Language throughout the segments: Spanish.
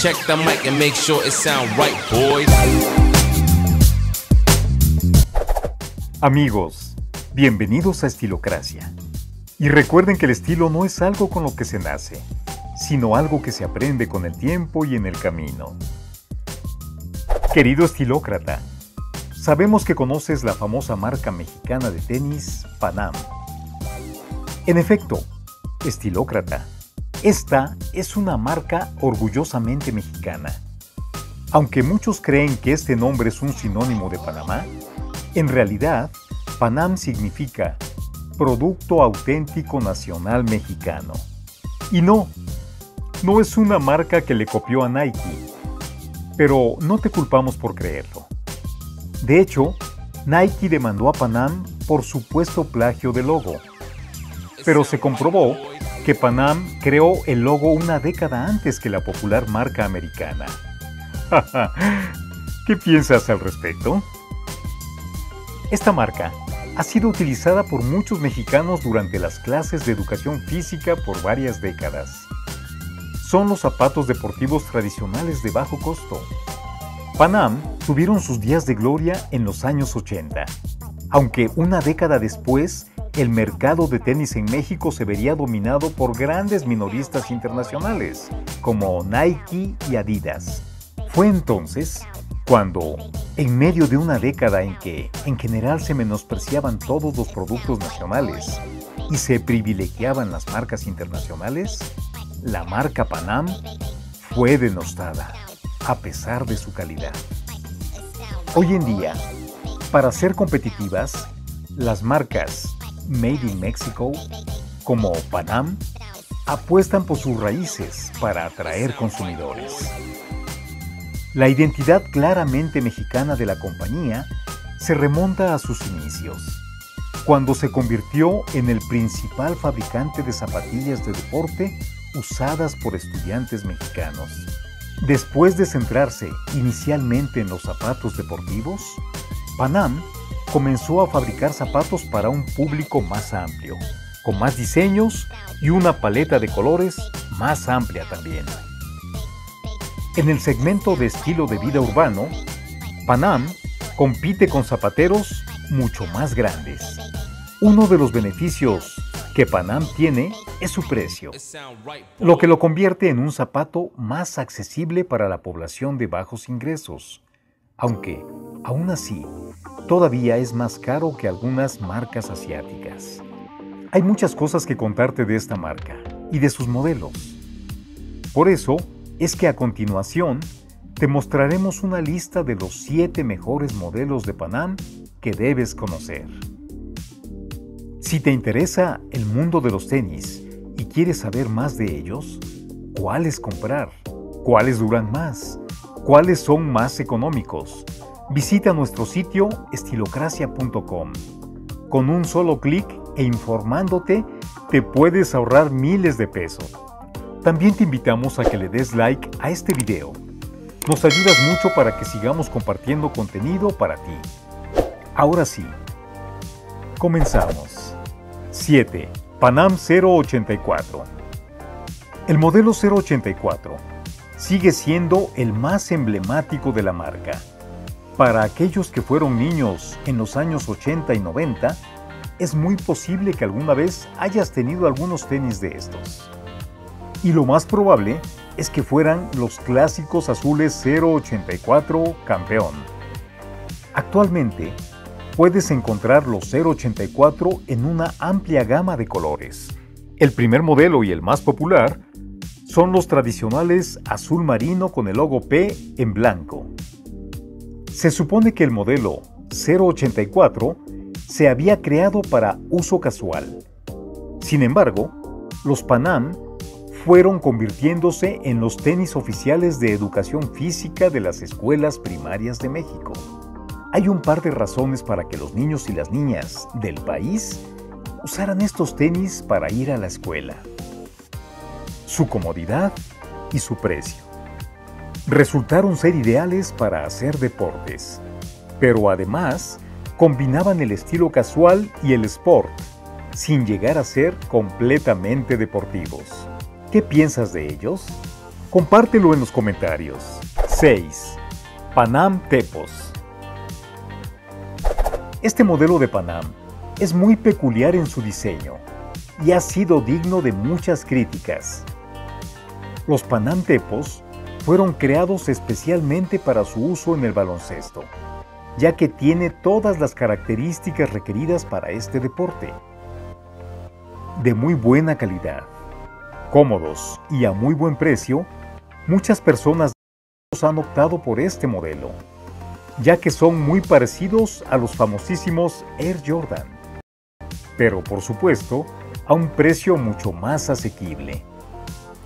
Check the mic and make sure it sound right, boys. Amigos, bienvenidos a Estilocracia. Y recuerden que el estilo no es algo con lo que se nace, sino algo que se aprende con el tiempo y en el camino. Querido estilócrata, sabemos que conoces la famosa marca mexicana de tenis Panam. En efecto, estilócrata, esta es una marca orgullosamente mexicana. Aunque muchos creen que este nombre es un sinónimo de Panamá, en realidad, Panam significa Producto Auténtico Nacional Mexicano. Y no, no es una marca que le copió a Nike, pero no te culpamos por creerlo. De hecho, Nike demandó a Panam por supuesto plagio de logo, pero se comprobó que Panam creó el logo una década antes que la popular marca americana. ¿Qué piensas al respecto? Esta marca ha sido utilizada por muchos mexicanos durante las clases de educación física por varias décadas. Son los zapatos deportivos tradicionales de bajo costo. Panam tuvieron sus días de gloria en los años 80, aunque una década después el mercado de tenis en México se vería dominado por grandes minoristas internacionales, como Nike y Adidas. Fue entonces cuando, en medio de una década en que en general se menospreciaban todos los productos nacionales y se privilegiaban las marcas internacionales, la marca Panam fue denostada, a pesar de su calidad. Hoy en día, para ser competitivas, las marcas Made in Mexico, como Panam, apuestan por sus raíces para atraer consumidores. La identidad claramente mexicana de la compañía se remonta a sus inicios, cuando se convirtió en el principal fabricante de zapatillas de deporte usadas por estudiantes mexicanos. Después de centrarse inicialmente en los zapatos deportivos, Panam comenzó a fabricar zapatos para un público más amplio, con más diseños y una paleta de colores más amplia también. En el segmento de estilo de vida urbano, Panam compite con zapateros mucho más grandes. Uno de los beneficios que Panam tiene es su precio, lo que lo convierte en un zapato más accesible para la población de bajos ingresos, aunque, aún así, todavía es más caro que algunas marcas asiáticas. Hay muchas cosas que contarte de esta marca y de sus modelos. Por eso es que a continuación te mostraremos una lista de los 7 mejores modelos de Panam que debes conocer. Si te interesa el mundo de los tenis y quieres saber más de ellos, cuáles comprar, cuáles duran más, cuáles son más económicos, Visita nuestro sitio estilocracia.com. Con un solo clic e informándote, te puedes ahorrar miles de pesos. También te invitamos a que le des like a este video. Nos ayudas mucho para que sigamos compartiendo contenido para ti. Ahora sí, comenzamos. 7. Panam 084. El modelo 084 sigue siendo el más emblemático de la marca para aquellos que fueron niños en los años 80 y 90, es muy posible que alguna vez hayas tenido algunos tenis de estos. Y lo más probable es que fueran los clásicos azules 084 campeón. Actualmente, puedes encontrar los 084 en una amplia gama de colores. El primer modelo y el más popular son los tradicionales azul marino con el logo P en blanco. Se supone que el modelo 084 se había creado para uso casual. Sin embargo, los Panam fueron convirtiéndose en los tenis oficiales de educación física de las escuelas primarias de México. Hay un par de razones para que los niños y las niñas del país usaran estos tenis para ir a la escuela. Su comodidad y su precio resultaron ser ideales para hacer deportes, pero además combinaban el estilo casual y el sport, sin llegar a ser completamente deportivos. ¿Qué piensas de ellos? Compártelo en los comentarios. 6. Panam Tepos. Este modelo de Panam es muy peculiar en su diseño y ha sido digno de muchas críticas. Los Panam Tepos fueron creados especialmente para su uso en el baloncesto, ya que tiene todas las características requeridas para este deporte. De muy buena calidad, cómodos y a muy buen precio, muchas personas han optado por este modelo, ya que son muy parecidos a los famosísimos Air Jordan, pero por supuesto a un precio mucho más asequible.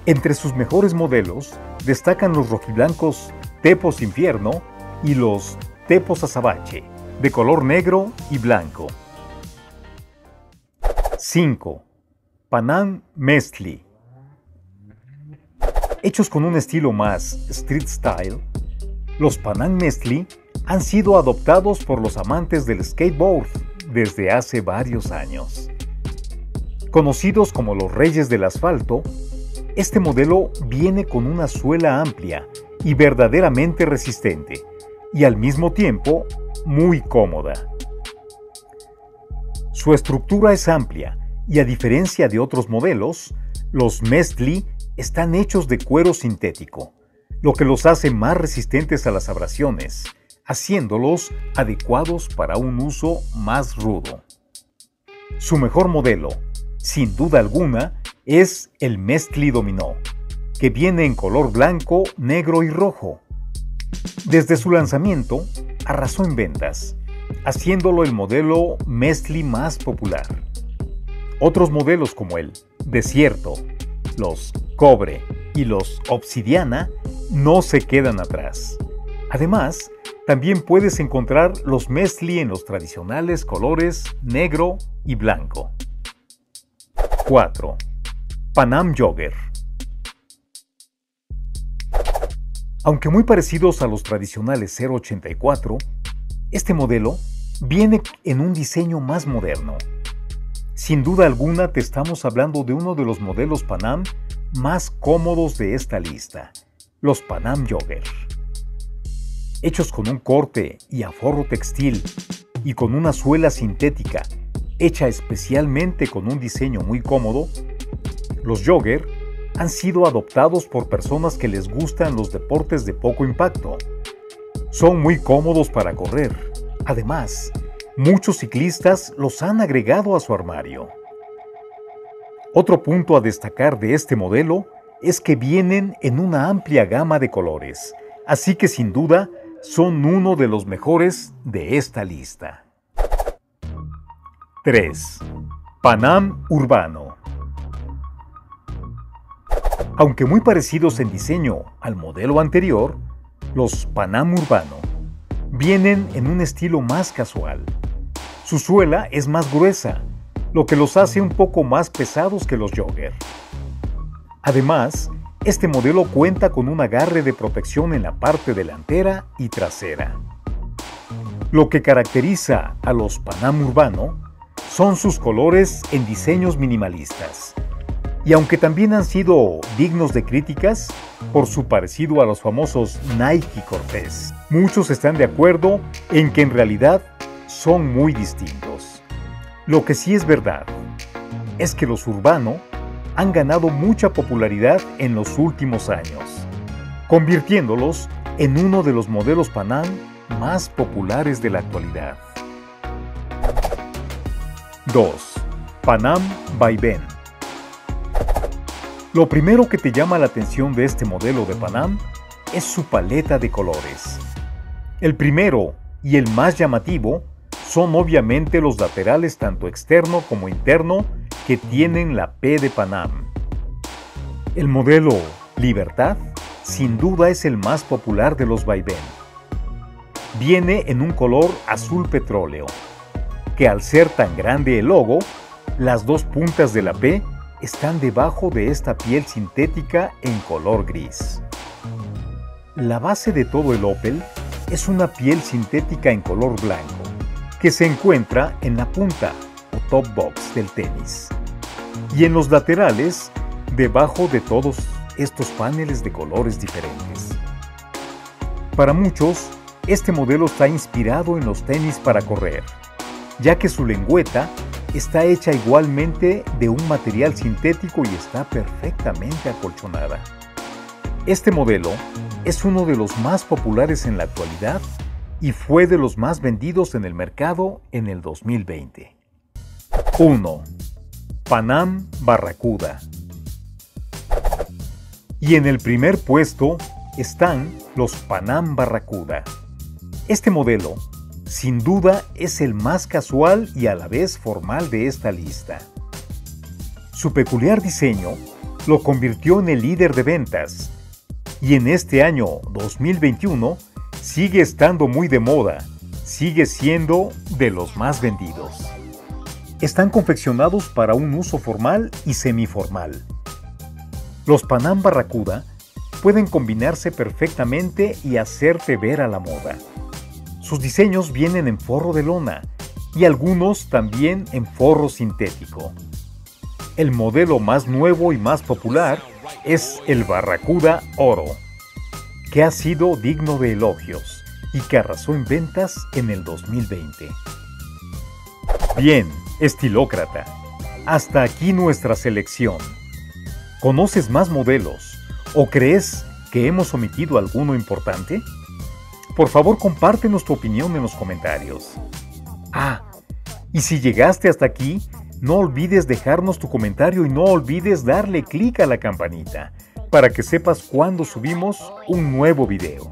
Entre sus mejores modelos destacan los rojiblancos Tepos Infierno y los Tepos Azabache, de color negro y blanco. 5. Panam Mestli. Hechos con un estilo más street style, los Panam Mestli han sido adoptados por los amantes del skateboard desde hace varios años. Conocidos como los reyes del asfalto, este modelo viene con una suela amplia y verdaderamente resistente, y al mismo tiempo muy cómoda. Su estructura es amplia y a diferencia de otros modelos, los Mestli están hechos de cuero sintético, lo que los hace más resistentes a las abrasiones, haciéndolos adecuados para un uso más rudo. Su mejor modelo, sin duda alguna, es el Mestli Dominó, que viene en color blanco, negro y rojo. Desde su lanzamiento, arrasó en ventas, haciéndolo el modelo Mestli más popular. Otros modelos como el Desierto, los Cobre y los Obsidiana no se quedan atrás. Además, también puedes encontrar los Mestli en los tradicionales colores negro y blanco. 4. Panam Jogger. Aunque muy parecidos a los tradicionales 084, este modelo viene en un diseño más moderno. Sin duda alguna te estamos hablando de uno de los modelos Panam más cómodos de esta lista, los Panam Jogger. Hechos con un corte y aforro textil y con una suela sintética, hecha especialmente con un diseño muy cómodo, los jogger han sido adoptados por personas que les gustan los deportes de poco impacto. Son muy cómodos para correr. Además, muchos ciclistas los han agregado a su armario. Otro punto a destacar de este modelo es que vienen en una amplia gama de colores, así que sin duda son uno de los mejores de esta lista. 3. Panam Urbano aunque muy parecidos en diseño al modelo anterior, los Panam Urbano vienen en un estilo más casual. Su suela es más gruesa, lo que los hace un poco más pesados que los Jogger. Además, este modelo cuenta con un agarre de protección en la parte delantera y trasera. Lo que caracteriza a los Panam Urbano son sus colores en diseños minimalistas, y aunque también han sido dignos de críticas por su parecido a los famosos Nike Cortez, muchos están de acuerdo en que en realidad son muy distintos. Lo que sí es verdad es que los Urbano han ganado mucha popularidad en los últimos años, convirtiéndolos en uno de los modelos Panam más populares de la actualidad. 2. Panam Ben. Lo primero que te llama la atención de este modelo de Panam es su paleta de colores. El primero y el más llamativo son obviamente los laterales tanto externo como interno que tienen la P de Panam. El modelo Libertad sin duda es el más popular de los vaivén. Viene en un color azul petróleo, que al ser tan grande el logo, las dos puntas de la P están debajo de esta piel sintética en color gris. La base de todo el Opel es una piel sintética en color blanco, que se encuentra en la punta o top box del tenis, y en los laterales, debajo de todos estos paneles de colores diferentes. Para muchos, este modelo está inspirado en los tenis para correr, ya que su lengüeta está hecha igualmente de un material sintético y está perfectamente acolchonada. Este modelo es uno de los más populares en la actualidad y fue de los más vendidos en el mercado en el 2020. 1. Panam Barracuda. Y en el primer puesto están los Panam Barracuda. Este modelo, sin duda, es el más casual y a la vez formal de esta lista. Su peculiar diseño lo convirtió en el líder de ventas y en este año 2021 sigue estando muy de moda, sigue siendo de los más vendidos. Están confeccionados para un uso formal y semiformal. Los Panam Barracuda pueden combinarse perfectamente y hacerte ver a la moda. Sus diseños vienen en forro de lona y algunos también en forro sintético. El modelo más nuevo y más popular es el Barracuda Oro, que ha sido digno de elogios y que arrasó en ventas en el 2020. Bien, estilócrata, hasta aquí nuestra selección. ¿Conoces más modelos o crees que hemos omitido alguno importante? Por favor, compártenos tu opinión en los comentarios. Ah, y si llegaste hasta aquí, no olvides dejarnos tu comentario y no olvides darle clic a la campanita para que sepas cuando subimos un nuevo video.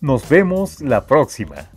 Nos vemos la próxima.